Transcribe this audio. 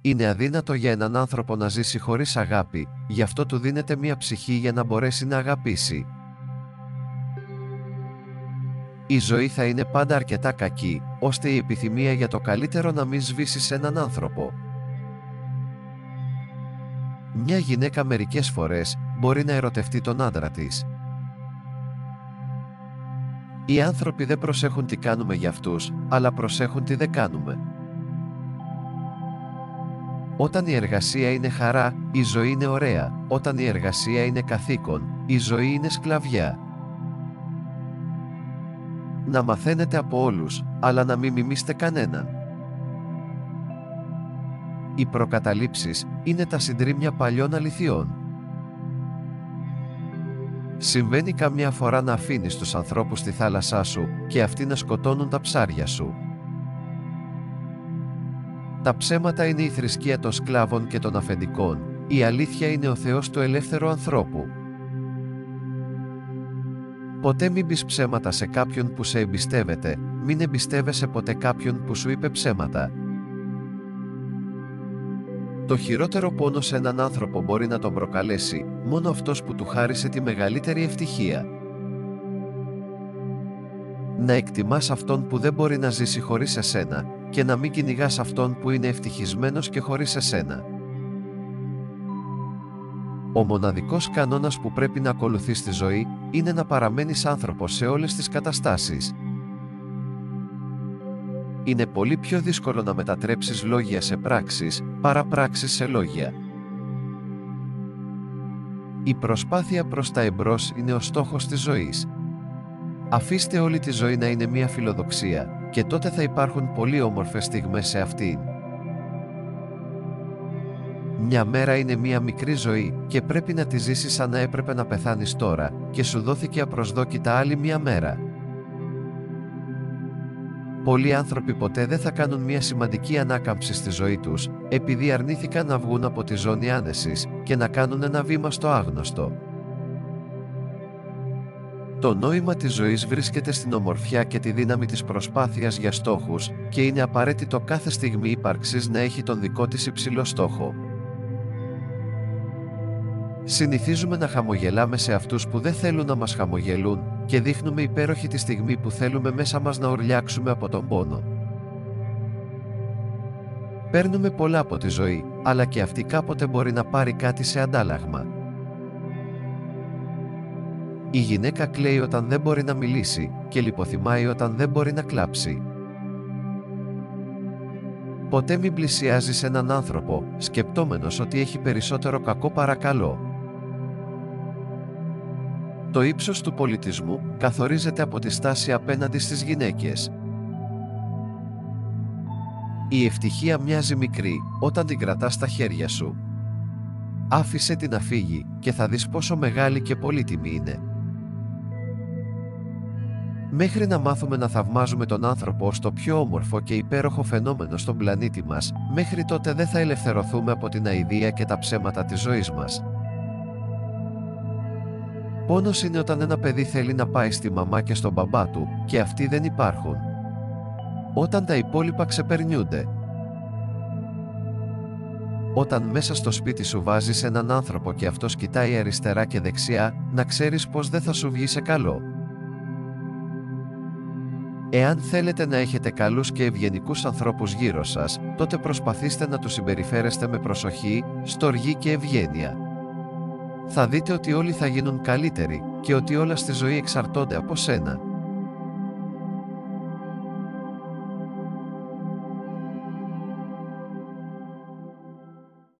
Είναι αδύνατο για έναν άνθρωπο να ζήσει χωρίς αγάπη, γι' αυτό του δίνεται μια ψυχή για να μπορέσει να αγαπήσει. Η ζωή θα είναι πάντα αρκετά κακή, ώστε η επιθυμία για το καλύτερο να μην σβήσει σε έναν άνθρωπο. Μια γυναίκα μερικές φορές μπορεί να ερωτευτεί τον άντρα της. Οι άνθρωποι δεν προσέχουν τι κάνουμε για αυτούς, αλλά προσέχουν τι δεν κάνουμε. Όταν η εργασία είναι χαρά, η ζωή είναι ωραία. Όταν η εργασία είναι καθήκον, η ζωή είναι σκλαβιά. Να μαθαίνετε από όλους, αλλά να μην μιμήσετε κανέναν. Οι προκαταλήψεις είναι τα συντρίμια παλιών αληθιών. Συμβαίνει καμιά φορά να αφήνεις τους ανθρώπους στη θάλασσά σου και αυτοί να σκοτώνουν τα ψάρια σου. Τα ψέματα είναι η θρησκεία των σκλάβων και των αφεντικών. Η αλήθεια είναι ο Θεός του ελεύθερου ανθρώπου. Ποτέ μην πεις ψέματα σε κάποιον που σε εμπιστεύεται, μην εμπιστεύεσαι ποτέ κάποιον που σου είπε ψέματα. Το χειρότερο πόνο σε έναν άνθρωπο μπορεί να τον προκαλέσει μόνο αυτός που του χάρισε τη μεγαλύτερη ευτυχία. Να εκτιμάς αυτόν που δεν μπορεί να ζήσει χωρίς εσένα και να μην κυνηγάς αυτόν που είναι ευτυχισμένος και χωρίς εσένα. Ο μοναδικός κανόνας που πρέπει να ακολουθείς στη ζωή είναι να παραμένεις άνθρωπος σε όλες τις καταστάσεις. Είναι πολύ πιο δύσκολο να μετατρέψεις λόγια σε πράξεις παρά πράξεις σε λόγια. Η προσπάθεια προς τα εμπρός είναι ο στόχος της ζωής. Αφήστε όλη τη ζωή να είναι μια φιλοδοξία και τότε θα υπάρχουν πολύ όμορφες στιγμές σε αυτήν. Μια μέρα είναι μια μικρή ζωή και πρέπει να τη ζήσεις σαν να έπρεπε να πεθάνεις τώρα και σου δόθηκε απροσδόκητα άλλη μια μέρα. Πολλοί άνθρωποι ποτέ δεν θα κάνουν μια σημαντική ανάκαμψη στη ζωή τους επειδή αρνήθηκαν να βγουν από τη ζώνη άνεσης και να κάνουν ένα βήμα στο άγνωστο. Το νόημα της ζωής βρίσκεται στην ομορφιά και τη δύναμη της προσπάθειας για στόχους και είναι απαραίτητο κάθε στιγμή ύπαρξης να έχει τον δικό της υψηλό στόχο. Συνηθίζουμε να χαμογελάμε σε αυτούς που δεν θέλουν να μας χαμογελούν και δείχνουμε υπέροχη τη στιγμή που θέλουμε μέσα μας να ουρλιάξουμε από τον πόνο. Παίρνουμε πολλά από τη ζωή, αλλά και αυτή κάποτε μπορεί να πάρει κάτι σε αντάλλαγμα. Η γυναίκα κλαίει όταν δεν μπορεί να μιλήσει και λιποθυμάει όταν δεν μπορεί να κλάψει. Ποτέ μην πλησιάζεις έναν άνθρωπο, σκεπτόμενος ότι έχει περισσότερο κακό παρά καλό. Το ύψος του πολιτισμού καθορίζεται από τη στάση απέναντι στις γυναίκες. Η ευτυχία μοιάζει μικρή όταν την κρατάς στα χέρια σου. Άφησε την να φύγει και θα δεις πόσο μεγάλη και πολύτιμη είναι. Μέχρι να μάθουμε να θαυμάζουμε τον άνθρωπο ως το πιο όμορφο και υπέροχο φαινόμενο στον πλανήτη μας, μέχρι τότε δεν θα ελευθερωθούμε από την αηδία και τα ψέματα της ζωής μας. Πόνος είναι όταν ένα παιδί θέλει να πάει στη μαμά και στον μπαμπά του και αυτοί δεν υπάρχουν. Όταν τα υπόλοιπα ξεπερνιούνται. Όταν μέσα στο σπίτι σου βάζεις έναν άνθρωπο και αυτός κοιτάει αριστερά και δεξιά, να ξέρεις πως δεν θα σου βγει σε καλό. Εάν θέλετε να έχετε καλούς και ευγενικούς ανθρώπους γύρω σας, τότε προσπαθήστε να τους συμπεριφέρεστε με προσοχή, στοργή και ευγένεια. Θα δείτε ότι όλοι θα γίνουν καλύτεροι και ότι όλα στη ζωή εξαρτώνται από σένα.